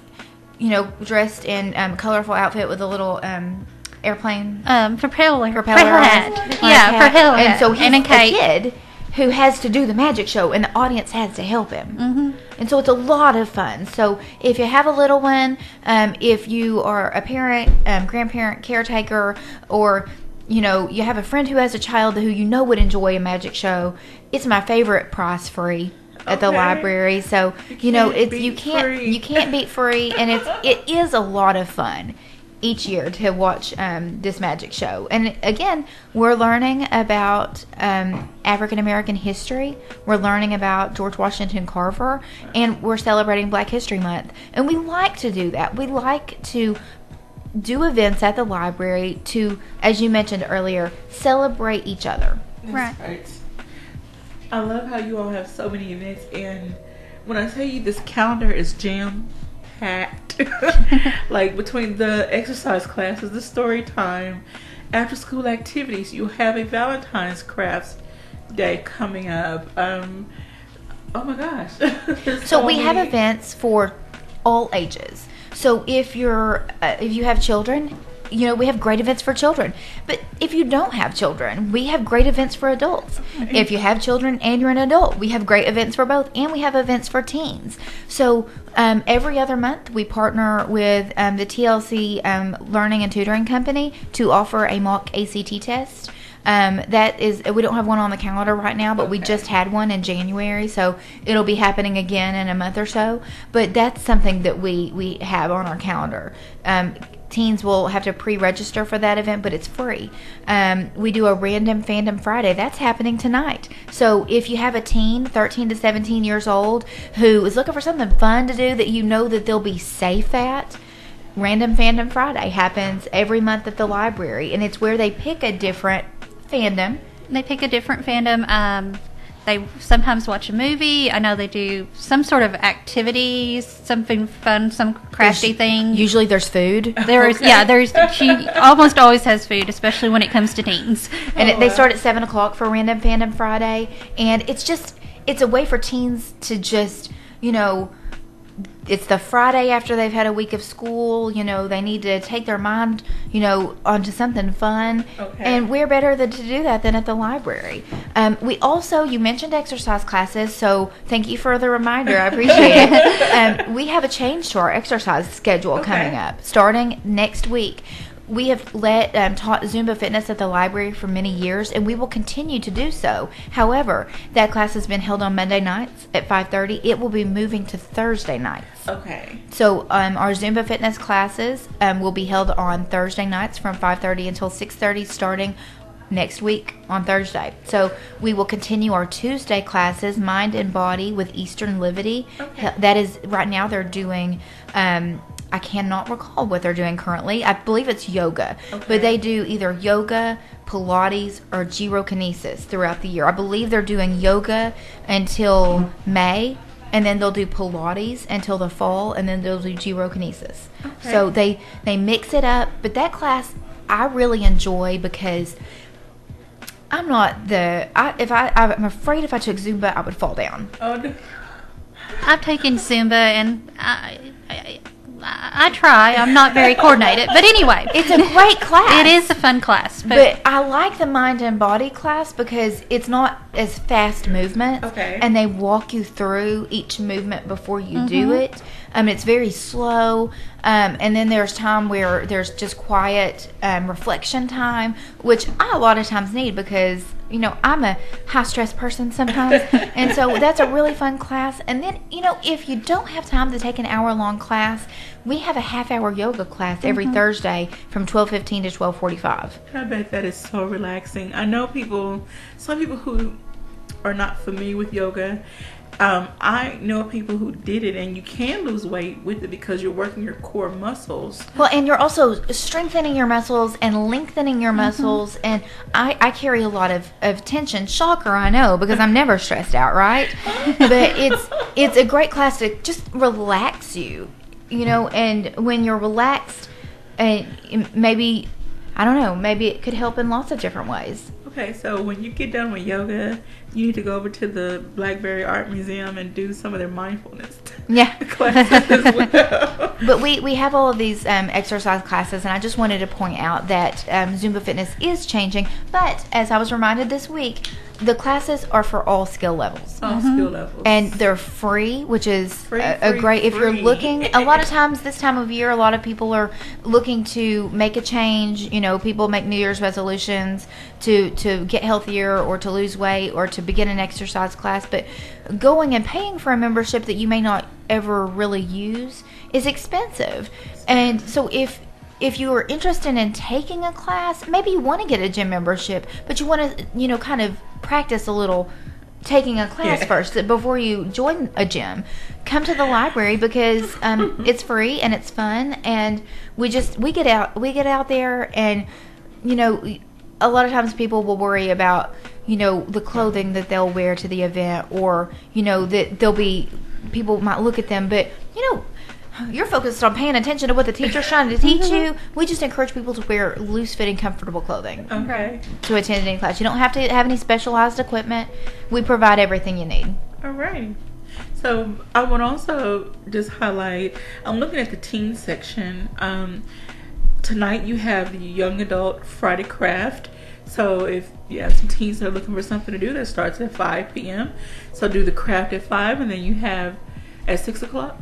you know, dressed in um, colorful outfit with a little um, airplane um, propeller, propeller propeller on hat. his- on Yeah, hat. propeller and so he's And a a kid who has to do the magic show, and the audience has to help him. Mhm. And so it's a lot of fun. So if you have a little one, um, if you are a parent, um, grandparent, caretaker, or you know you have a friend who has a child who you know would enjoy a magic show, it's my favorite price free at the Okay. library. So you, know it's you can't free. you can't beat free, and it's it is a lot of fun each year to watch um, this magic show. And again, we're learning about um, African American history. We're learning about George Washington Carver, and we're celebrating Black History Month. And we like to do that. We like to do events at the library to, as you mentioned earlier, celebrate each other. That's right. I love how you all have so many events, and when I tell you this calendar is jam packed, like between the exercise classes, the story time, after school activities, you have a Valentine's crafts Day coming up. Um, oh my gosh. So we have events for all ages. So if you're uh, if you have children, you know we have great events for children. But if you don't have children, we have great events for adults. If you have children and you're an adult, we have great events for both, and we have events for teens. So um, every other month, we partner with um, the TLC um, Learning and Tutoring Company to offer a mock ACT test. Um, that is, we don't have one on the calendar right now, but we just had one in January, so it'll be happening again in a month or so. But that's something that we we have on our calendar. Um, teens will have to pre-register for that event, but it's free. Um, we do a random fandom Friday. That's happening tonight. So if you have a teen, 13 to 17 years old, who is looking for something fun to do that you know that they'll be safe at. Random Fandom Friday happens every month at the library, and it's where they pick a different fandom. They pick a different fandom. Um, they sometimes watch a movie. I know they do some sort of activities, something fun, some crafty There's- thing. Usually there's food. There is, yeah. There's she almost always has food, especially when it comes to teens. and it, they start at seven o'clock for Random Fandom Friday, and it's just it's a way for teens to just you know. It's the Friday after they've had a week of school. You know, they need to take their mind, you know, onto something fun. Okay. And we're better than to do that than at the library. Um, we also, you mentioned exercise classes, so thank you for the reminder. I appreciate it. Um, we have a change to our exercise schedule coming up starting next week. We have let um, taught Zumba fitness at the library for many years, and we will continue to do so. However, that class has been held on Monday nights at 5:30. It will be moving to Thursday nights. Okay. So um, our Zumba fitness classes um, will be held on Thursday nights from 5:30 until 6:30, starting next week on Thursday. So we will continue our Tuesday classes, Mind and Body with Eastern Livity. Okay. That is right now they're doing. Um, I cannot recall what they're doing currently. I believe it's yoga, Okay. but they do either yoga, Pilates, or gyrokinesis throughout the year. I believe they're doing yoga until May, and then they'll do Pilates until the fall, and then they'll do gyrokinesis. Okay. So they they mix it up. But that class I really enjoy because I'm not the I if I I'm afraid if I took Zumba I would fall down. Oh, no. I've taken Zumba and I, I, I, I try. I'm not very coordinated, but anyway, It's a great class. It is a fun class, but, But I like the mind and body class because it's not as fast movement. Okay. And they walk you through each movement before you do Mhm. it. Um, it's very slow. Um, and then there's time where there's just quiet um, reflection time, which I a lot of times need because you know I'm a high stress person sometimes, and so that's a really fun class. And then you know if you don't have time to take an hour long class, we have a half hour yoga class every Mhm. Thursday from twelve fifteen to twelve forty five. I bet that is so relaxing. I know people, some people who are not familiar with yoga. Um, I know people who did it, and you can lose weight with it because you're working your core muscles. Well, and you're also strengthening your muscles and lengthening your muscles. And I, I carry a lot of, of tension. Shocker, I know, because I'm never stressed out, right? but it's it's a great class to just relax you, you know. And when you're relaxed, and maybe I don't know, maybe it could help in lots of different ways. Okay, so when you get done with yoga, you need to go over to the Bradbury Art Museum and do some of their mindfulness Yeah. classes as well. But we, we have all of these um, exercise classes, and I just wanted to point out that um, Zumba Fitness is changing. But as I was reminded this week, the classes are for all skill levels. All mm-hmm. skill levels. And they're free, which is Free, a, a free, great. If you're looking, a lot of times this time of year, a lot of people are looking to make a change. You know, people make New Year's resolutions to to get healthier or to lose weight or to begin an exercise class. But going and paying for a membership that you may not ever really use is expensive. And so if if you are interested in taking a class, maybe you want to get a gym membership, but you want to, you know, kind of practice a little taking a class Yeah. first before you join a gym. Come to the library because um, it's free and it's fun, and we just we get out we get out there, and you know, a lot of times people will worry about you know the clothing that they'll wear to the event, or you know that they'll be people might look at them, but you know you're focused on paying attention to what the teacher's trying to teach you. We just encourage people to wear loose fitting, comfortable clothing Okay. to attend any class. You don't have to have any specialized equipment. We provide everything you need. All right. So I would also just highlight. I'm looking at the teen section. Um, tonight you have the young adult Friday craft. So if you have some teens that are looking for something to do, that starts at 5 p.m. So do the craft at five, and then you have at six o'clock.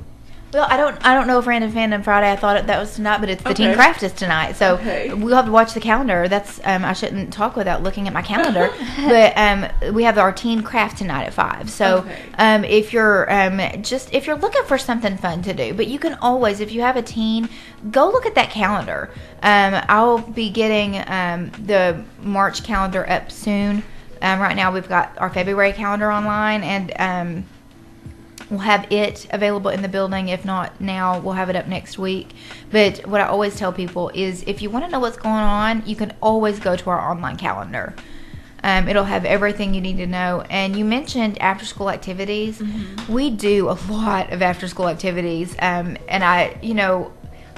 Well, I don't, I don't know if Random Fandom Friday. I thought that was tonight, but it's the Teen Okay. Craft is tonight. So Okay. we'll have to watch the calendar. That's um, I shouldn't talk without looking at my calendar. but um, we have our Teen Craft tonight at five. So Okay. um, if you're um, just if you're looking for something fun to do, but you can always, if you have a teen, go look at that calendar. Um, I'll be getting um, the March calendar up soon. Um, right now, we've got our February calendar online, and um, we'll have it available in the building. If not now, we'll have it up next week. But what I always tell people is if you want to know what's going on, you can always go to our online calendar. Um, it'll have everything you need to know. And you mentioned after school activities. We do a lot of after school activities. Um, and I, you know,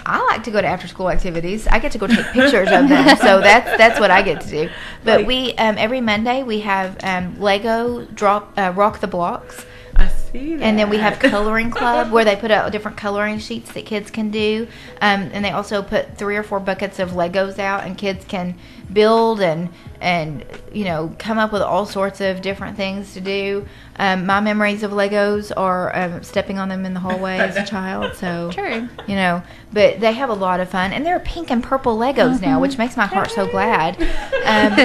I like to go to after school activities. I get to go take pictures of them, so that's that's what I get to do. But we um, every Monday we have um, Lego drop uh, rock the blocks. I see that. And then we have coloring club where they put out different coloring sheets that kids can do. Um, and they also put three or four buckets of Legos out, and kids can build and and you know come up with all sorts of different things to do. Um, my memories of Legos are um, stepping on them in the hallway as a child. So True. you know, but they have a lot of fun, and they're pink and purple Legos now, which makes my heart so glad. Um,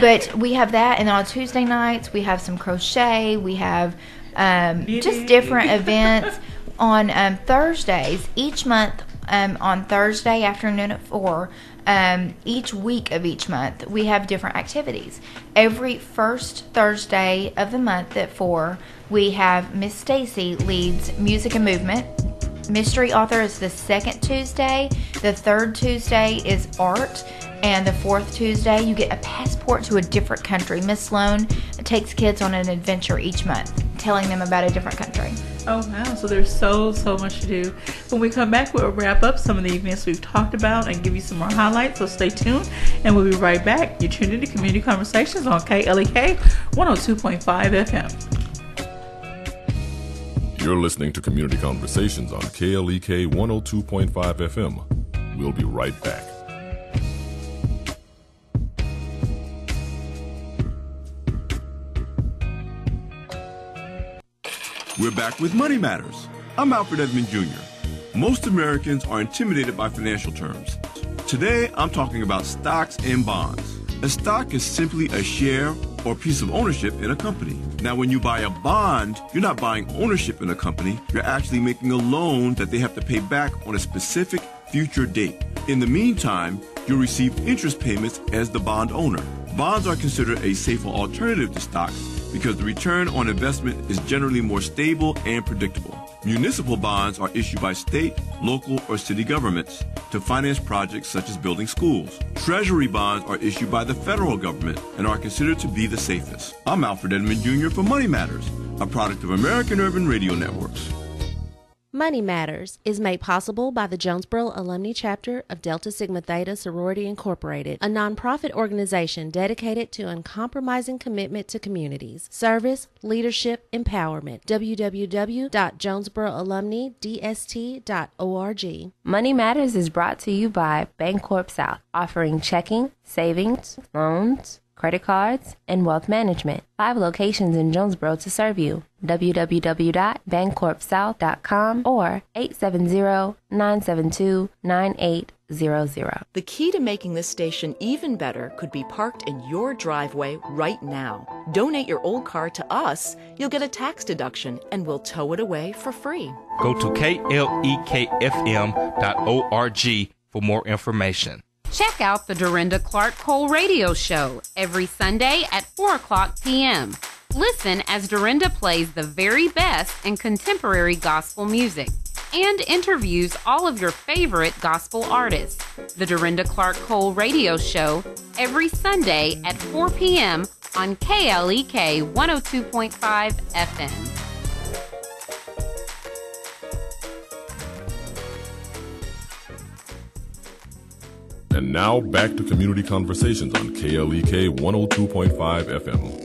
but we have that, and then on Tuesday nights we have some crochet. We have um, just different events on um, Thursdays each month. Um, on Thursday afternoon at four, um, each week of each month, we have different activities. Every first Thursday of the month at four, we have Miss Stacy leads music and movement. Mystery author is the second Tuesday. The third Tuesday is art. And the fourth Tuesday, you get a passport to a different country. Miss Sloan takes kids on an adventure each month, telling them about a different country. Oh wow! So there's so so much to do. When we come back, we'll wrap up some of the events we've talked about and give you some more highlights. So stay tuned, and we'll be right back. You're tuned into Community Conversations on KLEK 102.5 FM. You're listening to Community Conversations on KLEK 102.5 FM. We'll be right back. We're back with Money Matters. I'm Alfred Edmond Jr. Most Americans are intimidated by financial terms. Today, I'm talking about stocks and bonds. A stock is simply a share or piece of ownership in a company. Now, when you buy a bond, you're not buying ownership in a company, you're actually making a loan that they have to pay back on a specific future date. In the meantime, you'll receive interest payments as the bond owner. Bonds are considered a safer alternative to stocks because the return on investment is generally more stable and predictable. Municipal bonds are issued by state, local, or city governments to finance projects such as building schools. Treasury bonds are issued by the federal government and are considered to be the safest. I'm Alfred Edmond Jr. for Money Matters, a product of American Urban Radio Networks. Money Matters is made possible by the Jonesboro Alumni Chapter of Delta Sigma Theta Sorority Incorporated, a nonprofit organization dedicated to uncompromising commitment to communities, service, leadership, empowerment. www.jonesboroalumnidst.org. Money Matters is brought to you by Bancorp South, offering checking, savings, loans, credit cards, and wealth management. Five locations in Jonesboro to serve you. www.bancorpsouth.com or 870-972-9800. The key to making this station even better could be parked in your driveway right now. Donate your old car to us, you'll get a tax deduction, and we'll tow it away for free. Go to klekfm.org for more information. Check out the Dorinda Clark Cole Radio Show every Sunday at 4 o'clock p.m. Listen as Dorinda plays the very best in contemporary gospel music and interviews all of your favorite gospel artists. The Dorinda Clark Cole Radio Show every Sunday at 4 p.m. on KLEK 102.5 FM. And now back to Community Conversations on KLEK 102.5 FM.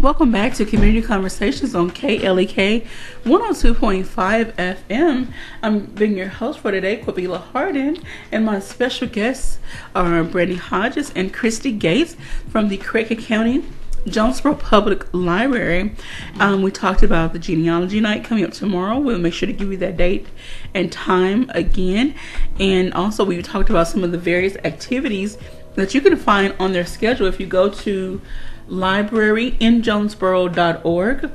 Welcome back to Community Conversations on KLEK 102.5 FM. I'm being your host for today, Quabila Harden, and my special guests are Brandi Hodges and Christy Gates from the Craighead County Jonesboro Public Library. Um, we talked about the genealogy night coming up tomorrow. We'll make sure to give you that date and time again. And also, we talked about some of the various activities that you can find on their schedule if you go to libraryinjonesboro.org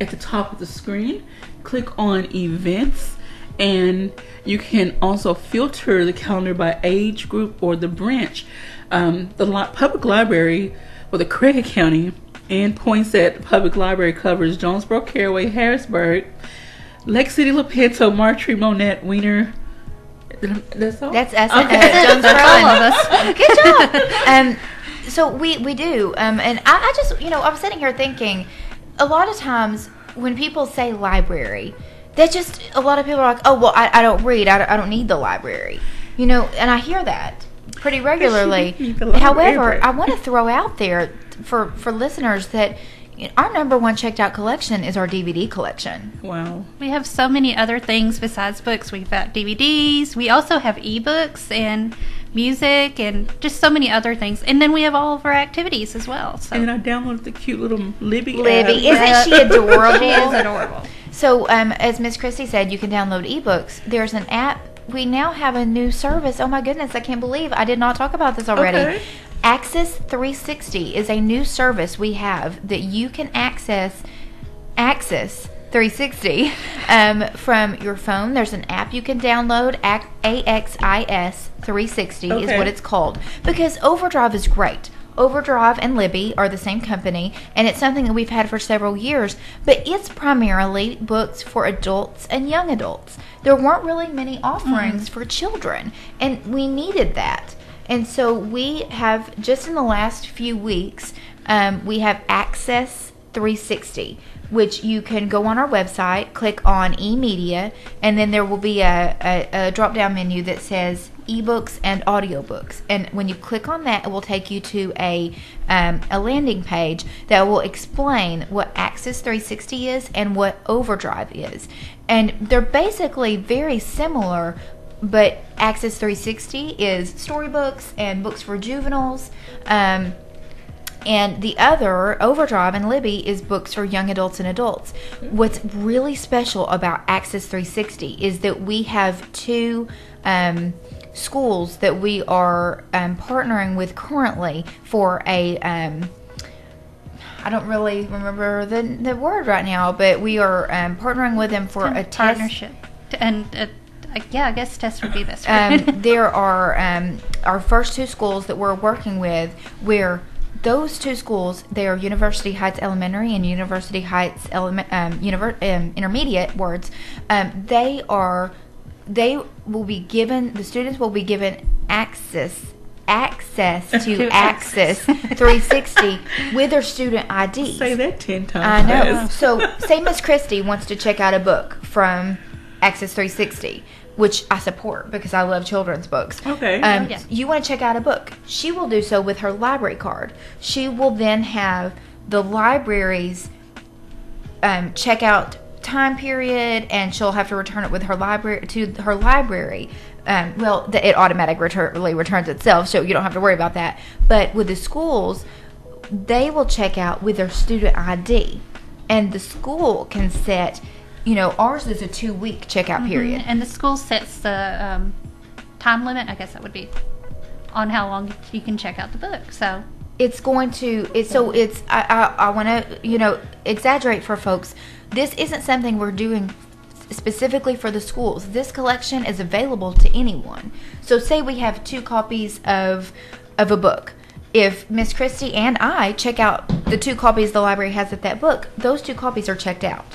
at the top of the screen. Click on events and you can also filter the calendar by age group or the branch. Um, the li- public library for the Craighead County and Poinsett Public Library covers Jonesboro, Caraway, Harrisburg, Lake City, Lepanto, Marked Tree, Monette, Weiner. That's all. That's us. Okay. Uh, Jonesboro all of us. Good job. Um, so we we do, um, and I, I just you know I'm sitting here thinking, a lot of times when people say library, that just a lot of people are like, oh well, I, I don't read, I don't, I don't need the library, you know, and I hear that pretty regularly. need the library, However, I want to throw out there for for listeners that. Our number one checked out collection is our DVD collection. Wow. We have so many other things besides books. We've got DVDs. We also have ebooks and music and just so many other things. And then we have all of our activities as well. So And I downloaded the cute little Libby. Libby, app. isn't she adorable? She is adorable. So, um, as Miss Christie said, you can download ebooks. There's an app. We now have a new service. Oh my goodness, I can't believe I did not talk about this already. Okay. Axis 360 is a new service we have that you can access Axis 360 um, from your phone. There's an app you can download. Ac- AXIS 360 is what it's called because Overdrive is great. Overdrive and Libby are the same company, and it's something that we've had for several years, but it's primarily books for adults and young adults. There weren't really many offerings for children, and we needed that. And so we have, just in the last few weeks, um, we have Axis 360, which you can go on our website, click on eMedia, and then there will be a, a, a drop down menu that says ebooks and audiobooks. And when you click on that, it will take you to a, um, a landing page that will explain what Axis 360 is and what Overdrive is. And they're basically very similar, but Axis 360 is storybooks and books for juveniles. Um, and the other, Overdrive and Libby, is books for young adults and adults. What's really special about Axis 360 is that we have two um, schools that we are um, partnering with currently for a. Um, I don't really remember the the word right now, but we are um, partnering with them for a test partnership. And uh, yeah, I guess test would be this. um, there are um, our first two schools that we're working with where those two schools they are university heights elementary and university heights element um, univer- um, intermediate words um, they are they will be given the students will be given access access to To Axis 360 with their student id Say that ten times. I know. So, say Miss Christie wants to check out a book from Axis 360, which I support because I love children's books. Okay. Um, Yeah. You want to check out a book. She will do so with her library card. She will then have the library's um, checkout time period, and she'll have to return it with her library to her library. Um, well, the, it automatically returns itself, so you don't have to worry about that. But with the schools, they will check out with their student ID, and the school can set. You know, ours is a two-week checkout Mhm. period. And the school sets the um, time limit, I guess that would be, on how long you can check out the book. So it's going to it's so it's i i, I want to you know exaggerate for folks this isn't something we're doing specifically for the schools this collection is available to anyone so say we have two copies of of a book if miss christie and i check out the two copies the library has of that book those two copies are checked out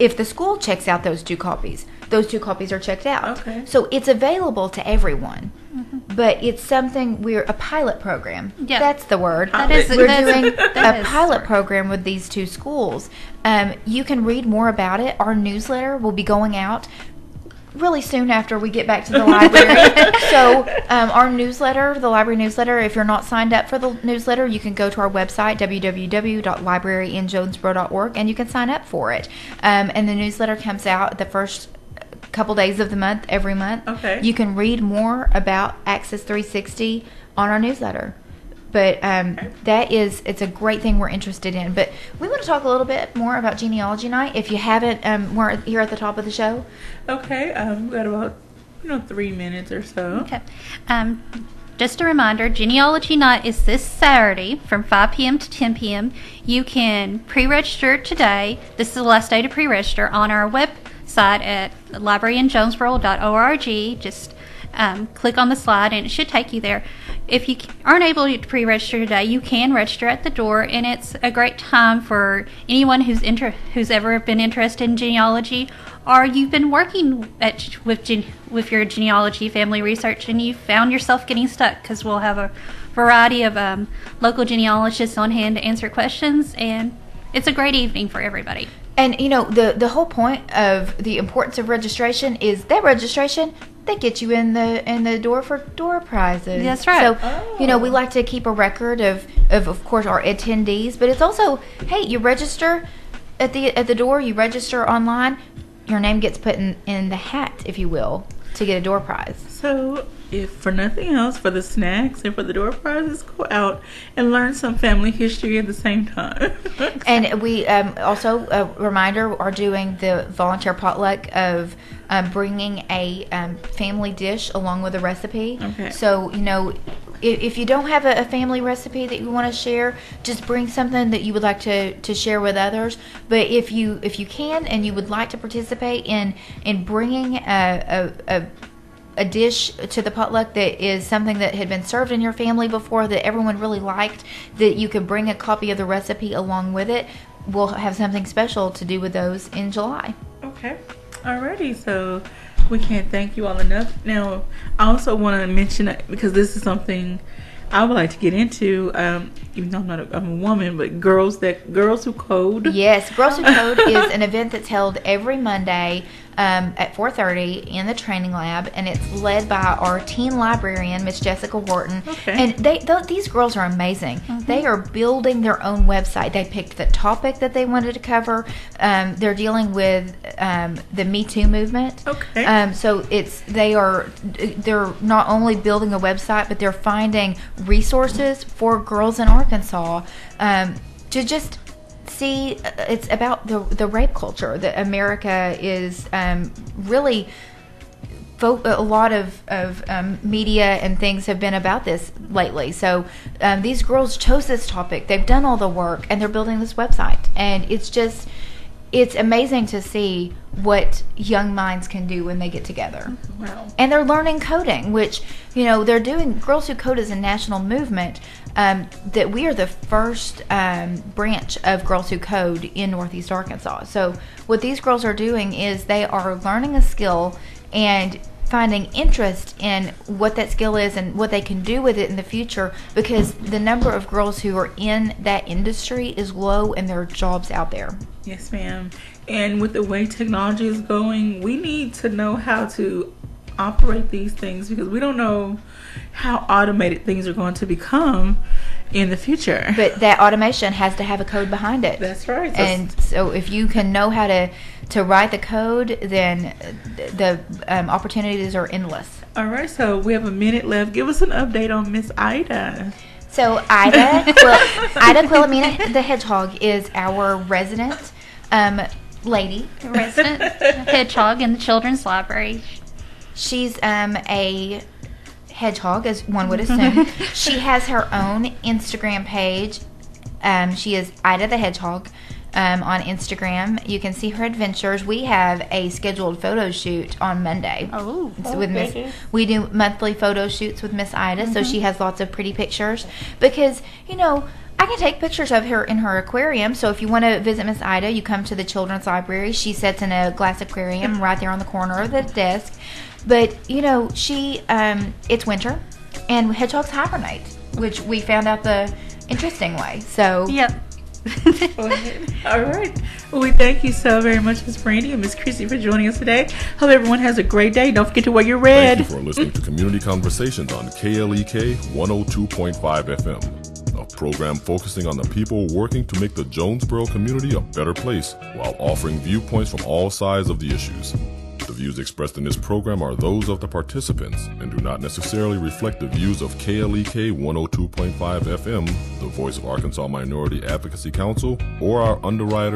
if the school checks out those two copies those two copies are checked out Okay. so it's available to everyone but it's something we're a pilot program. Yeah. that's the word. That is- we're doing that a pilot program with these two schools. Um, you can read more about it. Our newsletter will be going out really soon after we get back to the library. so, um, our newsletter, the library newsletter, if you're not signed up for the newsletter, you can go to our website, www.libraryinjonesboro.org, and you can sign up for it. Um, and the newsletter comes out the first couple days of the month every month. Okay. You can read more about Axis 360 on our newsletter. But um, that is, it's a great thing we're interested in. But we want to talk a little bit more about genealogy night. If you haven't, um, we're here at the top of the show. Okay, um, we got about you know three minutes or so. Okay. Um, just a reminder Genealogy Night is this Saturday from 5 p.m. to 10 p.m. You can pre register today. This is the last day to pre register on our website at libraryinjonesboro.org. Just um, click on the slide and it should take you there. If you aren't able to pre register today, you can register at the door, and it's a great time for anyone who's, inter- who's ever been interested in genealogy or you've been working at, with, gen- with your genealogy family research and you found yourself getting stuck because we'll have a variety of um, local genealogists on hand to answer questions, and it's a great evening for everybody. And you know the the whole point of the importance of registration is that registration they get you in the in the door for door prizes. That's right. So you know we oh. like to keep a record of of of course our attendees, but it's also hey you register at the at the door you register online, your name gets put in in the hat if you will to get a door prize. So, if for nothing else, for the snacks and for the door prizes, go out and learn some family history at the same time. and we um, also a reminder are doing the volunteer potluck of um, bringing a um, family dish along with a recipe. Okay. So you know. If, if you don't have a, a family recipe that you want to share, just bring something that you would like to, to share with others. But if you if you can and you would like to participate in in bringing a, a, a a dish to the potluck that is something that had been served in your family before that everyone really liked, that you could bring a copy of the recipe along with it. We'll have something special to do with those in July. Okay. Alrighty, so we can't thank you all enough. Now, I also want to mention that because this is something I would like to get into. Um, even though I'm not a, I'm a woman, but girls that girls who code. Yes, Girls Who Code is an event that's held every Monday um, at 4:30 in the training lab, and it's led by our teen librarian, Miss Jessica Wharton. Okay. And they th- these girls are amazing. They are building their own website. They picked the topic that they wanted to cover. Um, they're dealing with um, the Me Too movement. Okay. Um, so it's they are they're not only building a website, but they're finding resources for girls in Arkansas um, to just see. uh, It's about the the rape culture that America is um, really. A lot of, of um, media and things have been about this lately. So um, these girls chose this topic. They've done all the work and they're building this website. And it's just, it's amazing to see what young minds can do when they get together. Wow. And they're learning coding, which, you know, they're doing. Girls Who Code is a national movement um, that we are the first um, branch of Girls Who Code in Northeast Arkansas. So, what these girls are doing is they are learning a skill and finding interest in what that skill is and what they can do with it in the future because the number of girls who are in that industry is low and there are jobs out there. Yes, ma'am. And with the way technology is going, we need to know how to operate these things because we don't know how automated things are going to become in the future. But that automation has to have a code behind it. That's right. So- And so if you can know how to to write the code, then the um, opportunities are endless. All right, so we have a minute left. Give us an update on Miss Ida. So Ida, Quil- Ida Quillamina the hedgehog is our resident um, lady. Resident hedgehog in the children's library. She's um, a hedgehog, as one would assume. she has her own Instagram page. Um, she is Ida the Hedgehog um, on Instagram. You can see her adventures. We have a scheduled photo shoot on Monday. Oh, It's with Miss. We do monthly photo shoots with Miss Ida, so Mhm. she has lots of pretty pictures. Because you know, I can take pictures of her in her aquarium. So if you want to visit Miss Ida, you come to the children's library. She sits in a glass aquarium right there on the corner of the desk. But you know, she um, it's winter, and hedgehogs hibernate, which we found out the interesting way. So Yep. All right. Well, we thank you so very much, Miss Brandi and Miss Chrissy, for joining us today. Hope everyone has a great day. Don't forget to wear your red. Thank you for listening to Community Conversations on KLEK 102.5 FM, a program focusing on the people working to make the Jonesboro community a better place while offering viewpoints from all sides of the issues. The views expressed in this program are those of the participants and do not necessarily reflect the views of KLEK 102.5 FM, the voice of Arkansas Minority Advocacy Council, or our underwriters